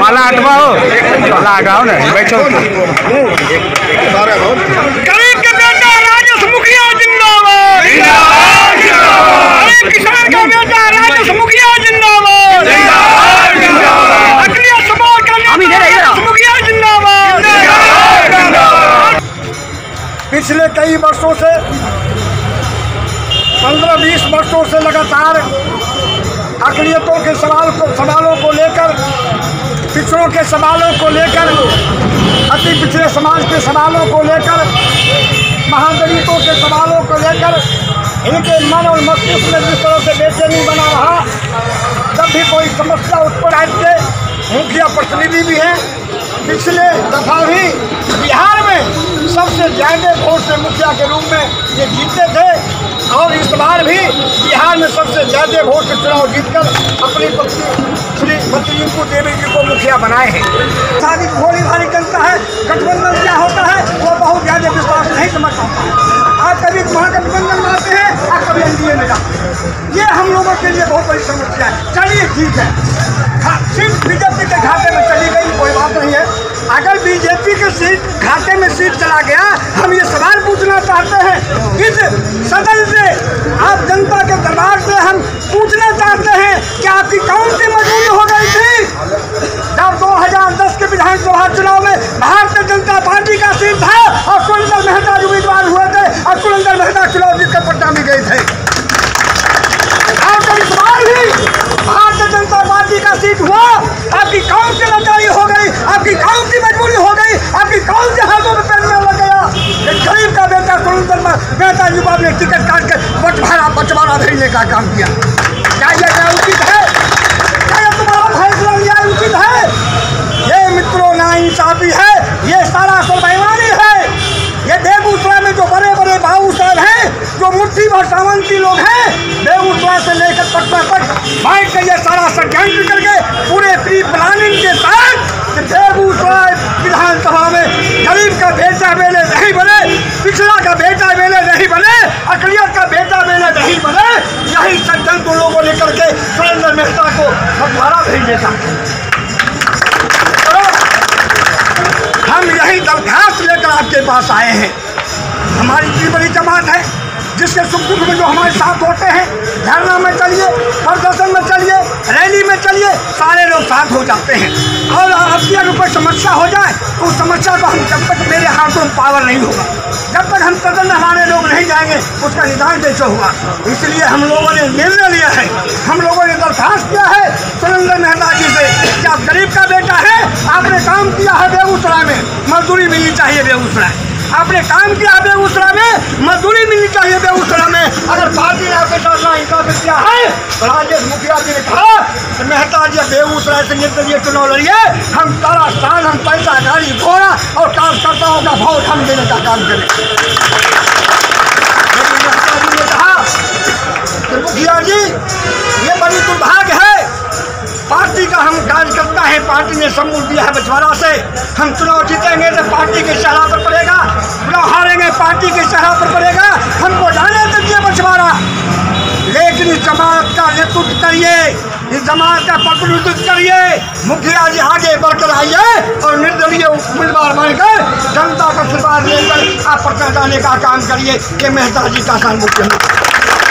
मलाई आठवा हो मला आठवा हो ना पंद्रह बीस वर्षों से लगातार अकलियतों के सवाल को, सवालों को लेकर, पिछड़ों के सवालों को लेकर, अति पिछड़े समाज के सवालों को लेकर महादलितों के सवालों को लेकर, इनके मन और मस्तिष्क में जिस तरह से बेचैनी बना रहा, जब भी कोई समस्या उत्पन्न आए मुखिया प्रतिनिधि भी हैं। पिछले दफ़ा भी बिहार में सबसे ज़्यादा वोट से मुखिया के रूप में ये जीते थे। और इस बार भी बिहार में सबसे ज़्यादा वोट चुनाव जीतकर अपनी पत्नी श्रीमती रिंकू देवी जी को मुखिया बनाए हैं। सारी भोली भारी जनता है, गठबंधन क्या होता है, वो बहुत ज़्यादा विश्वास नहीं समझ पाता है। आज कभी महागठबंधन में आते हैं और कभी एनडीए में जाते हैं। ये हम लोगों के लिए बहुत बड़ी समस्या है। चलिए ठीक है। सिर्फ़ बीजेपी के घाटे में चली गई, कोई बात नहीं है। अगर बीजेपी के सीट घाटे में सीट चला गया, हम ये सवाल पूछना चाहते हैं सदन से, आप जनता के दरबार से हम पूछना चाहते हैं कि आपकी कौन सी मजबूरी हो गई थी? जब 2010 के विधानसभा चुनाव में भारतीय जनता पार्टी का सीट था और सुरेंद्र मेहता उम्मीदवार हुए थे और सुरेंद्र मेहता चुनाव जीत जीतकर पटना में गए थे और जब इस बार भी भारतीय जनता पार्टी का सीट हुआ आपकी कौन सी लाचारी हो गई आपकी कौन सी मजबूरी हो गई आपकी कौन से हाथों में पैर लग गया एक गरीब का बेटा सुरेंद्र मेहता जी को आपने टिकट काट के बंटवारा बंटवारा भेजने का काम किया। क्या ये क्या उचित है। क्या तुम्हारा फैसला लिया, उचित है। ये मित्रों, ना इंसाफी है, ये सारा है। ये बेगूसराय में जो बड़े बड़े बाबू साहब हैं, जो भर सावंती लोग हैं से लेकर पटना तक ये सारा षड्यंत्र करके पूरे प्री प्लानिंग के साथ बेगूसराय विधानसभा में गरीब का बेटा बेले नहीं बने। पिछड़ा का बेटा बेले नहीं बने, अकलियत का बेटा बेले नहीं बने। यही षड्यंत्र लोगों ने करके सुरेंद्र मेहता को बंटवारा भेजने का हम यही दरखास्त लेकर आपके पास आए हैं। हमारी इतनी बड़ी जमात है, जिसके सुख दुख में जो हमारे साथ होते हैं, धरना में चलिए, प्रदर्शन में चलिए, रैली में चलिए, सारे लोग साथ हो जाते हैं। और आपकी अगर कोई समस्या हो जाए समस्या को हम जब तक मेरे हाथों में पावर नहीं होगा, जब तक हम सदन हमारे लोग नहीं जाएँगे, उसका निदान कैसे होगा? इसलिए हम लोगों ने निर्णय लिया है, हम लोगों ने दरखास्त किया है सुरेंद्र मेहता जी से कि आप गरीब का बेटा है, आपने काम किया है बेगूसराय में, मजदूरी मिलनी चाहिए बेगूसराय। आपने काम किया बेगूसराय में, मजदूरी मिलनी चाहिए बेगूसराय में। अगर पार्टी ने आपके साथ ना किया है तो राजेश मुखिया जी ने कहा मेहता जी, बेगूसराय से निर्दलीय चुनाव लड़िए। हम सारा स्थान हम पैसा, गाड़ी, घोड़ा और कार्यकर्ताओं का वोट हम देने का काम करें। मेहता जी ने कहा मुखिया जी, ये बड़ी दुर्भाग्य है। पार्टी का हम कार्यकर्ता है, पार्टी ने समूह दिया है बछवाड़ा से। हम चुनाव जीतेंगे तो पार्टी के चेहरा पर पड़ेगा, चुनाव हारेंगे, पार्टी के चेहरा पर पड़ेगा। हमको करिए। इस जमात का प्रतिनिधित्व करिए। मुखिया जी आगे बढ़कर आइए और निर्दलीय उम्मीदवार बनकर जनता का आशीर्वाद लेकर आप पटना जाने का काम करिए ये मेहता जी का काम मुख्यमंत्री